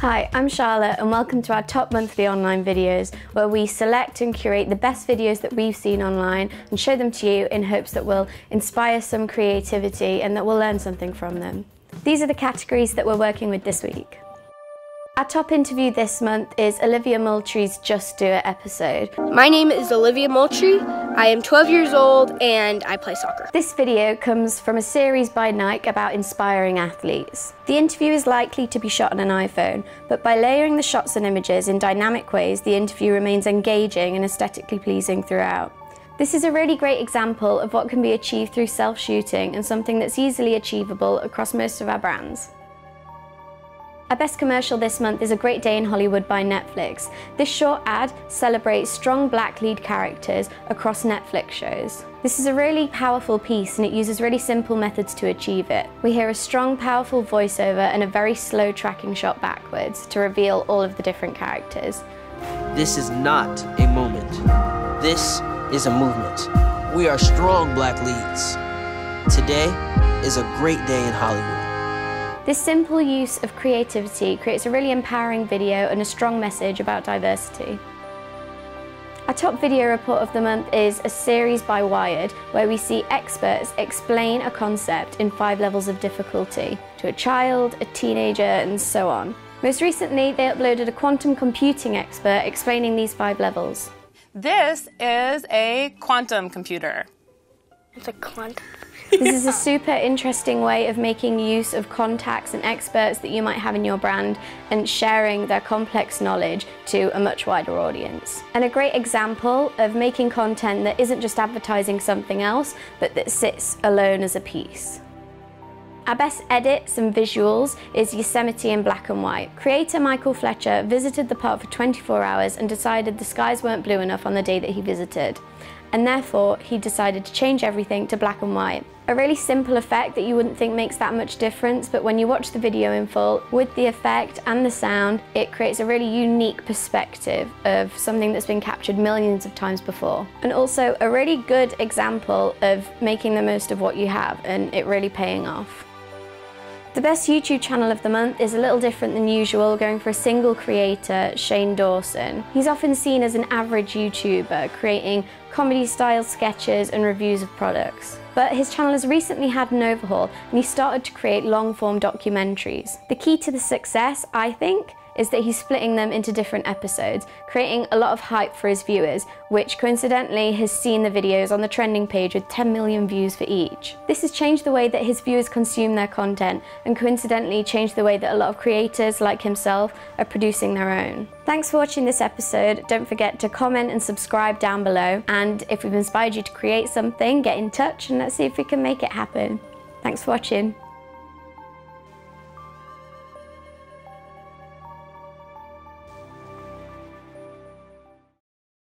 Hi, I'm Charlotte and welcome to our top monthly online videos where we select and curate the best videos that we've seen online and show them to you in hopes that we'll inspire some creativity and that we'll learn something from them. These are the categories that we're working with this week. Our top interview this month is Olivia Moultrie's Just Do It episode. My name is Olivia Moultrie. I am 12 years old and I play soccer. This video comes from a series by Nike about inspiring athletes. The interview is likely to be shot on an iPhone, but by layering the shots and images in dynamic ways, the interview remains engaging and aesthetically pleasing throughout. This is a really great example of what can be achieved through self-shooting and something that's easily achievable across most of our brands. Our best commercial this month is A Great Day in Hollywood by Netflix. This short ad celebrates strong black lead characters across Netflix shows. This is a really powerful piece and it uses really simple methods to achieve it. We hear a strong, powerful voiceover and a very slow tracking shot backwards to reveal all of the different characters. This is not a moment. This is a movement. We are strong black leads. Today is a great day in Hollywood. This simple use of creativity creates a really empowering video and a strong message about diversity. Our top video report of the month is a series by Wired where we see experts explain a concept in five levels of difficulty to a child, a teenager and so on. Most recently they uploaded a quantum computing expert explaining these five levels. This is a quantum computer. It's a quantum this is a super interesting way of making use of contacts and experts that you might have in your brand and sharing their complex knowledge to a much wider audience. And a great example of making content that isn't just advertising something else, but that sits alone as a piece. Our best edits and visuals is Yosemite in black and white. Creator Michael Fletcher visited the park for 24 hours and decided the skies weren't blue enough on the day that he visited and therefore he decided to change everything to black and white. A really simple effect that you wouldn't think makes that much difference, but when you watch the video in full, with the effect and the sound, it creates a really unique perspective of something that's been captured millions of times before. And also a really good example of making the most of what you have and it really paying off. The best YouTube channel of the month is a little different than usual, going for a single creator, Shane Dawson. He's often seen as an average YouTuber, creating comedy-style sketches and reviews of products. But his channel has recently had an overhaul and he started to create long-form documentaries. The key to the success, I think, is that he's splitting them into different episodes, creating a lot of hype for his viewers, which coincidentally has seen the videos on the trending page with 10 million views for each. This has changed the way that his viewers consume their content and coincidentally changed the way that a lot of creators like himself are producing their own. Thanks for watching this episode. Don't forget to comment and subscribe down below. And if we've inspired you to create something, get in touch and let's see if we can make it happen. Thanks for watching.